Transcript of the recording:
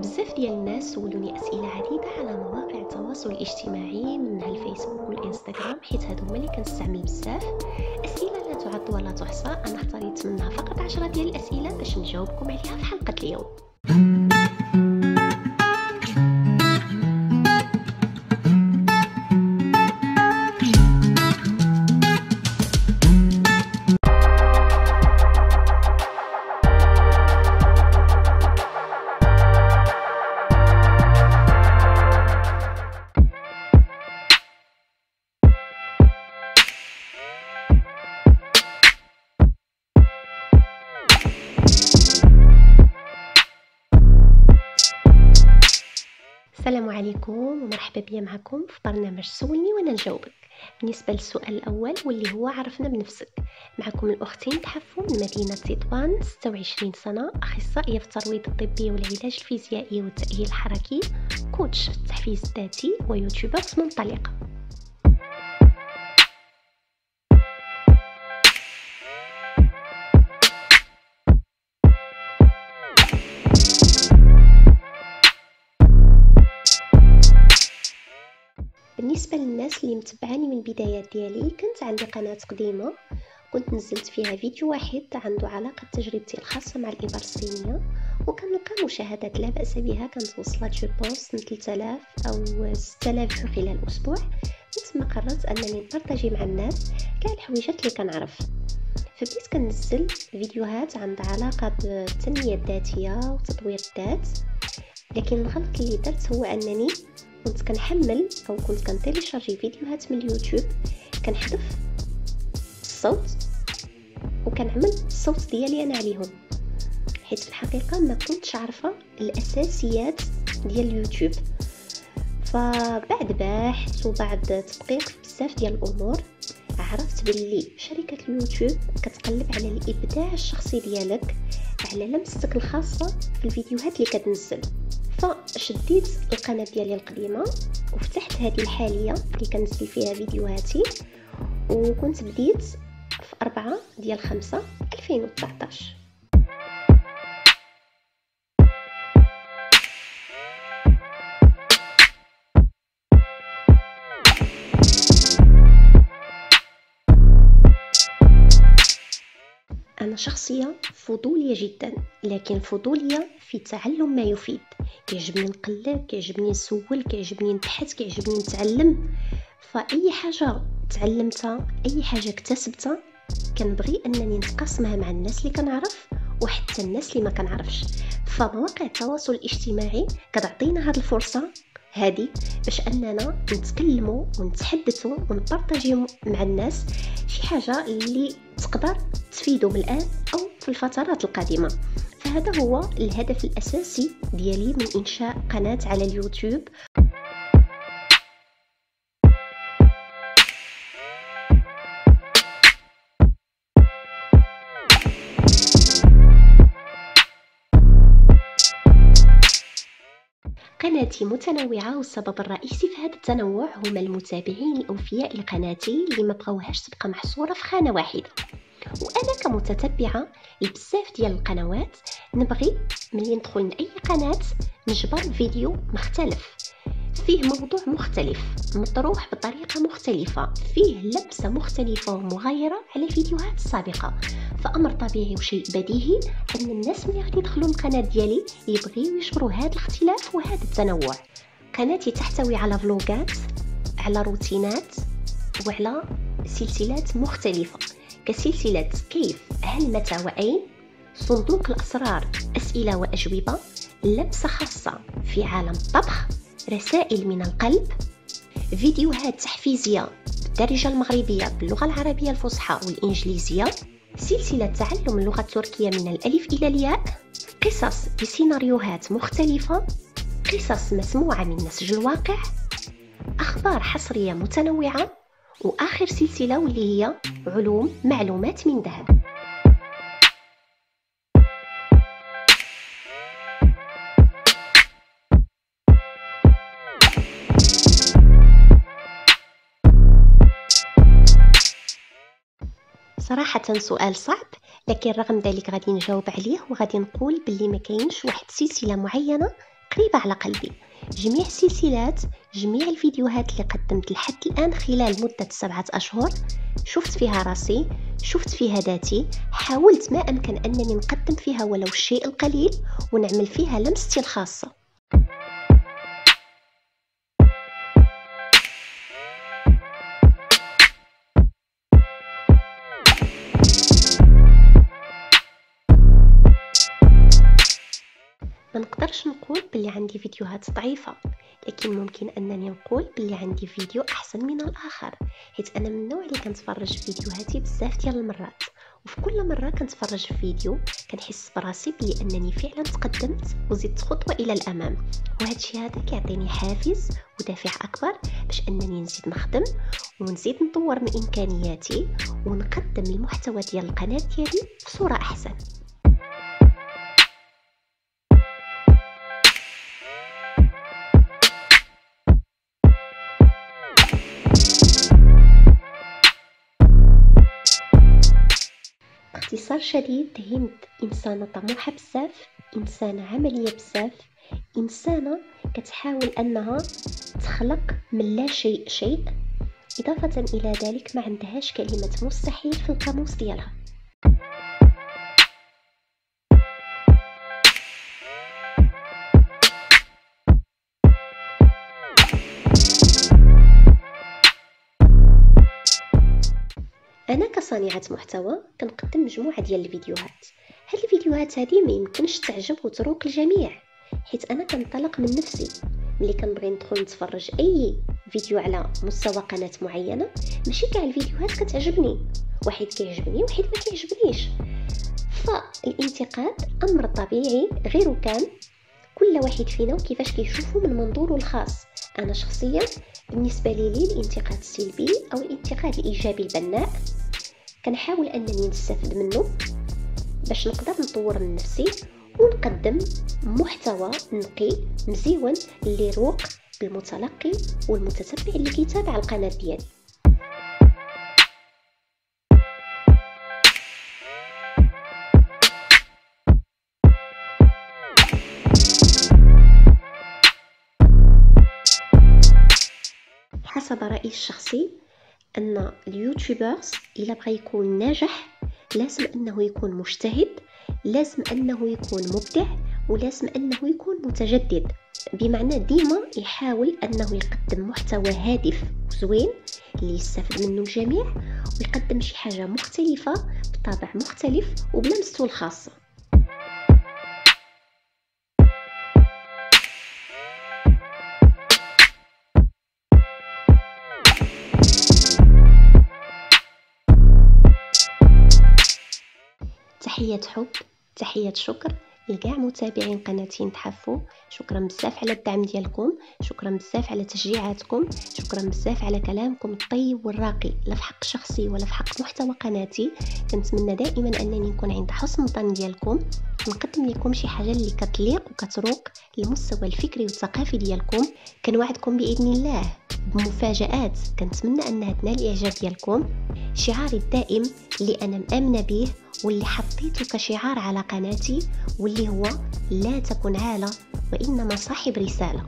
بزاف ديال الناس سولوني أسئلة عديدة على مواقع التواصل الاجتماعي منها الفيسبوك والإنستغرام حيت هادو هما اللي كنستعمل بزاف. أسئلة لا تعد ولا تحصى أنا اختاريت منها فقط عشرة ديال الأسئلة باش نجاوبكم عليها في حلقة اليوم. السلام عليكم ومرحبا بيا معكم في برنامج سولني وأنا نجاوبك. بالنسبة للسؤال الأول واللي هو عرفنا بنفسك. معكم الأختين تحفو من مدينه تطوان 26 سنة أخصائية في الترويض الطبي والعلاج الفيزيائي والتأهيل الحركي كوتش في التحفيز الذاتي ويوتيوبر منطلقه بالنسبة للناس اللي متبعاني من البدايات ديالي كنت عندي قناة قديمة. كنت نزلت فيها فيديو واحد عنده علاقة بتجربتي الخاصة مع الإبر الصينية. وكنلقى مشاهدات لا بأس بها كانت وصلت je pense من 3000 أو 6000 في خلال أسبوع. من ثم قررت أنني نpartagي مع الناس كاع الحويجات اللي كنعرف. فبديت كنزل فيديوهات عندها علاقة بالتنمية الذاتية وتطوير الذات. لكن الغلط اللي درت هو أنني كنت كنحمل أو كنت كنتيليشارجي فيديوهات من اليوتيوب كنحذف الصوت وكنعمل الصوت ديالي أنا عليهم. حيت في الحقيقة ما كنتش عارفة الأساسيات ديال اليوتيوب. فبعد بحث وبعد تدقيق في بزاف ديال الأمور عرفت باللي شركة اليوتيوب كتقلب على الإبداع الشخصي ديالك على لمستك الخاصة في الفيديوهات اللي كتنزل. فشديت القناة ديالي القديمة وفتحت هذه الحالية اللي كنزل فيها فيديوهاتي. وكنت بديت في 4 ديال 5 2019 أنا شخصية فضولية جدا لكن فضولية في تعلم ما يفيد. كيعجبني نقلب كيعجبني نسول كيعجبني نبحث كيعجبني نتعلم. فأي حاجة تعلمتها أي حاجة اكتسبتها كنبغي أنني نتقاسمها مع الناس اللي كنعرف وحتى الناس اللي ما كنعرفش. فمواقع التواصل الاجتماعي كتعطينا هذه الفرصة هذه باش اننا نتكلموا ونتحدثوا ونبارطاجيو مع الناس شي حاجة اللي تقدر تفيدهم الآن أو في الفترات القادمة. فهذا هو الهدف الأساسي ديالي من إنشاء قناة على اليوتيوب. قناتي متنوعة والسبب الرئيسي في هذا التنوع هما المتابعين الأوفياء لقناتي اللي ما بقاوهاش تبقى محصورة في خانة واحدة. وأنا كمتتبعة لبزاف ديال القنوات نبغي ملي ندخل لأي قناة نجبر فيديو مختلف. فيه موضوع مختلف مطروح بطريقة مختلفة فيه لمسة مختلفة ومغايرة على الفيديوهات السابقة فأمر طبيعي وشيء بديهي أن الناس ملي غادي يدخلوا القناة ديالي يبغيو يجبروا هذا الاختلاف وهذا التنوع. قناتي تحتوي على فلوغات على روتينات وعلى سلسلات مختلفة. كسلسلة كيف هل متى وأين؟ صندوق الأسرار أسئلة وأجوبة لمسة خاصة في عالم الطبخ. رسائل من القلب فيديوهات تحفيزية بالدارجة المغربية باللغة العربية الفصحى والإنجليزية سلسلة تعلم اللغة التركية من الألف إلى الياء قصص بسيناريوهات مختلفة قصص مسموعة من نسج الواقع أخبار حصرية متنوعة وآخر سلسلة واللي هي علوم معلومات من ذهب. صراحة سؤال صعب لكن رغم ذلك غادي نجاوب عليه وغادي نقول باللي ما كاينش واحد سلسلة معينة قريبة على قلبي. جميع السلسلات جميع الفيديوهات اللي قدمت لحد الآن خلال مدة سبعة أشهر شفت فيها راسي شفت فيها ذاتي حاولت ما أمكن أنني نقدم فيها ولو الشيء القليل ونعمل فيها لمستي الخاصة. نقدرش نقول بلي عندي فيديوهات ضعيفة لكن ممكن أنني نقول بلي عندي فيديو أحسن من الآخر حيت أنا من النوع اللي كنتفرج في فيديوهاتي بزاف ديال المرات وفي كل مرة كنتفرج في فيديو كنحس براسي بلي أنني فعلا تقدمت وزدت خطوة إلى الأمام وهذا الشيء هذا كيعطيني حافز ودافع أكبر باش أنني نزيد نخدم ونزيد نطور من إمكانياتي ونقدم المحتوى ديال القناة ديالي بصورة أحسن. باختصار شديد هند إنسانة طموحة بزاف إنسانة عملية بزاف إنسانة كتحاول أنها تخلق من لا شيء شيء إضافة إلى ذلك ما عندهاش كلمة مستحيل في القاموس ديالها. أنا كصانعة محتوى كنقدم مجموعة ديال الفيديوهات. هاد الفيديوهات هادي ما يمكنش تعجب وتروق الجميع حيت أنا كنطلق من نفسي. ملي كنبغي ندخل نتفرج أي فيديو على مستوى قناة معينة ماشي كاع الفيديوهات كتعجبني. واحد كيعجبني واحد ما كيعجبنيش. فالانتقاد أمر طبيعي غير كان كل واحد فينا وكيفاش كيشوفه من منظوره الخاص. أنا شخصيا بالنسبة لي الانتقاد السلبي أو الانتقاد الإيجابي البناء. كنحاول أنني نستفد منه باش نقدر نطور من نفسي ونقدم محتوى نقي مزيون اللي يروق بالمتلقي والمتتبع اللي كيتابع القناة ديالي. حسب رأيي الشخصي أن اليوتيوبرز إلا بغى يكون ناجح لازم أنه يكون مجتهد لازم أنه يكون مبدع ولازم أنه يكون متجدد. بمعنى ديما يحاول أنه يقدم محتوى هادف وزوين اللي يستفد منه الجميع ويقدم شي حاجة مختلفة بطابع مختلف وبلمسته الخاصه تحية حب تحية شكر لكاع متابعين قناتي نتحفوا شكرا بزاف على الدعم ديالكم شكرا بزاف على تشجيعاتكم شكرا بزاف على كلامكم الطيب والراقي. لا في حق شخصي ولا في حق محتوى قناتي. كنتمنى دائما أنني نكون عند حسن الظن ديالكم. نقدم لكم شي حاجة اللي كتليق وكتروق المستوى الفكري والثقافي ديالكم. كنوعدكم بإذن الله بمفاجآت. كنتمنى انها تنال الإعجاب ديالكم. شعاري الدائم اللي أنا مآمنة به واللي حطيته كشعار على قناتي واللي هو لا تكن عالة وإنما صاحب رسالة.